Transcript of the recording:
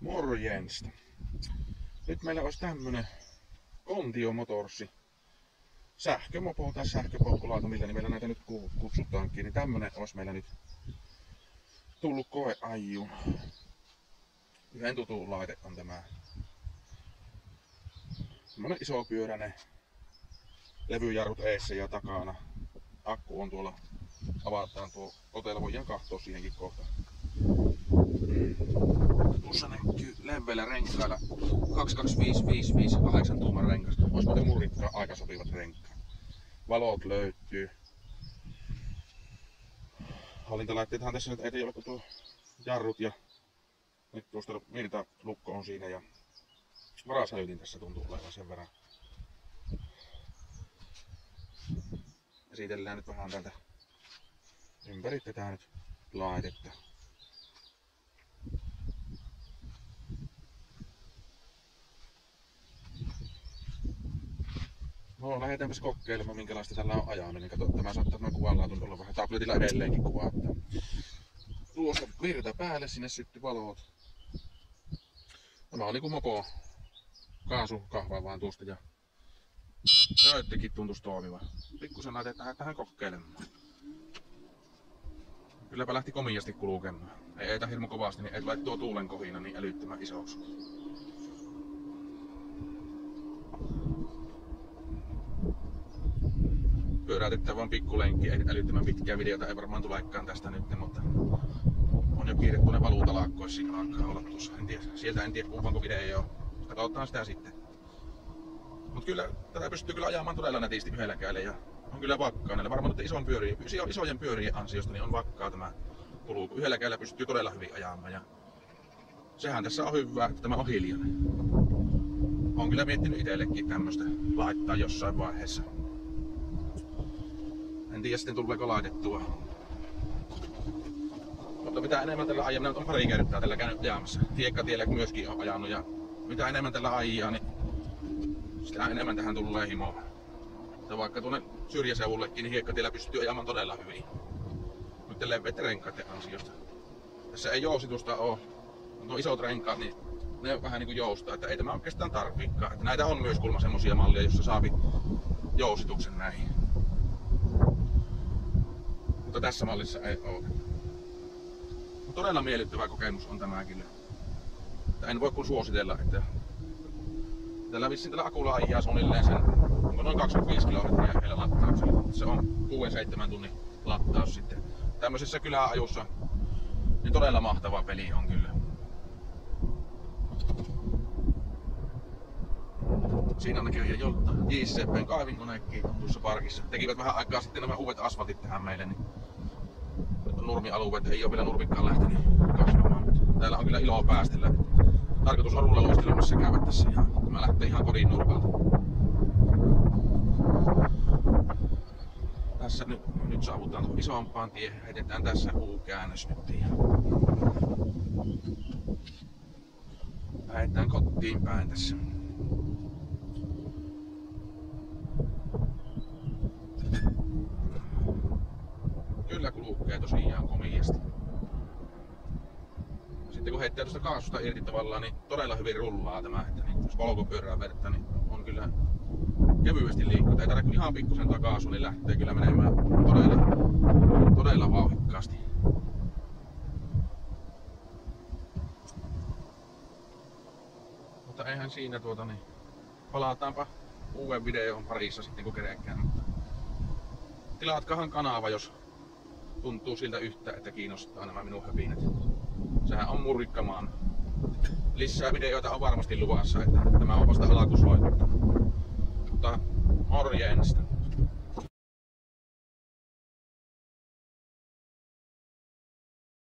Morjensta. Nyt meillä olisi tämmönen Kontio Motorsi sähkömopo tai sähköpolkulaita, millä nimellä näitä nyt kutsutaankin, niin tämmönen olisi meillä nyt tullut koeajuun. Yhden tutun laite on tämä. Semmonen iso pyöräinen levyjarrut eessä ja takana. Akku on tuolla, avataan tuo otella, voidaan katsoa siihenkin kohta. Tuossa näkyy leveillä renkailla 225 tuuman renkas. Olisi muuten murrikkaa aika sopivat renkaat. Valot löytyy. Hallintalaitteethan tässä nyt ei ole tuo jarrut ja nyt tuosta lukko on siinä ja varashälytin tässä tuntuu olevan sen verran. Esitellään nyt vähän täältä ympäri tätä nyt laitetta. No lähdetäänpäs kokeilemaan minkälaista tällä on ajaminen. Kato, tämä saattaa tämä kuvanlaatu olla vähän tabletilla edelleenkin kuvaa. Tuosta virta päälle, sinne sytty valot. Tämä on niinku mopo kaasu kahvaa vaan tuosta ja Tööttikin tuntuisi toimiva. Pikkusen laitetaan tähän kokeilemaan. Kylläpä lähti komiasti kulkemaan. Ei eitä hirmu kovasti, niin tule tuo tuulen kohina niin älyttömän isoksi. Pyöräytettävä vaan pikkulenkki, ei älyttömän pitkää videota ei varmaan tulekaan tästä nyt, mutta on jo kiire tuonne valuutalakkoissa siinä alkaa olla tuossa. En tiedä, sieltä en tiedä kuupanko video. Katsotaan sitä sitten. Mut kyllä tätä pystyy kyllä ajamaan todella nätisti yhdellä kädellä ja on kyllä vakkaa. Näillä varmaan ison pyöri, isojen pyörien ansiosta niin on vakkaa tämä kulku. Yhdellä kädellä pystyy todella hyvin ajamaan ja sehän tässä on hyvä, että tämä on hiljainen. On kyllä miettinyt itsellekin tämmöistä laittaa jossain vaiheessa. En tiedä sitten tuleeko laitettua. Mutta mitä enemmän tällä ajaa, on pari kertaa tällä käynyt ajamassa. Tiekkatiellä myöskin on ajanut ja mitä enemmän tällä ajaa, niin sitä enemmän tähän tulee himoa. Ja vaikka tuonne syrjäseudullekin, niin hiekkatiellä pystyy ajamaan todella hyvin. Nyt leveät renkaiden ansiosta. Tässä ei jousitusta ole. On isot renkaat, niin ne vähän niin kuin joustaa, että ei tämä oikeastaan tarviikaan. Näitä on myös kulma semmosia mallia, jossa saapi jousituksen näihin mutta tässä mallissa ei ole. Todella miellyttävä kokemus on tämä kyllä. En voi kuin suositella, että tällä vissiin tällä akulla ajaa suunnilleen sen noin 25 kilometriä vielä lattauksella. Se on 6-7 tunnin lattaus sitten. Tämmöisessä kyläajussa niin todella mahtava peli on kyllä. Siinä näköjään joltain JCPn kaivinkonekin on tuossa parkissa. Tekivät vähän aikaa sitten nämä uudet asfaltit tähän meille, niin nurmialueet ei ole vielä nurmikkaan lähtenyt kasvamaan, täällä on kyllä iloa päästellä. Tarkoitus on rulla luistelemassa käydä tässä ja tämä lähtee ihan kodin nurkalta. Tässä nyt, nyt saavutaan isompaan tie, heitetään tässä U-käännös nyt ja lähdetään kotiin päin tässä. Kulkee tosiaan komiasti. Sitten kun heittää tuosta kaasusta irti tavallaan, niin todella hyvin rullaa tämä, että niin, jos polkupyörää verta, niin on kyllä kevyesti liikkuu. Ei tarvitse ihan pikkusen takaisin, niin lähtee kyllä menemään todella, todella vauhikkaasti. Mutta eihän siinä tuota niin. Palataanpa uuden videon parissa sitten kun kerenkään. Tilaatkahan kanava, jos tuntuu siltä yhtä, että kiinnostaa nämä minun höpinät. Sehän on murikkamaan. Lisää videoita on varmasti luvassa, että tämä on vasta alkusoittaa. Mutta morjensta.